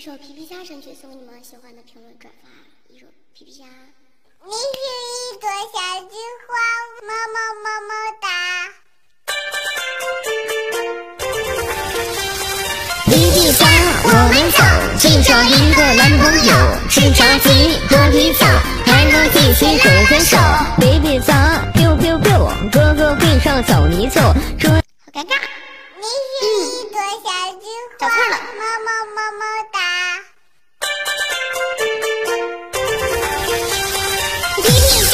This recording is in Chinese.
一首皮皮虾神曲送你们喜欢的评论转发一首皮皮虾。你是一朵小菊花，么么么么哒。皮皮虾，我们走，去找一个男朋友，吃炸鸡，喝啤酒，还能继续挥挥手。皮皮虾，biu biu biu，哥哥会上小泥鳅，这好尴尬，你是一朵小菊花，么么么么哒。Give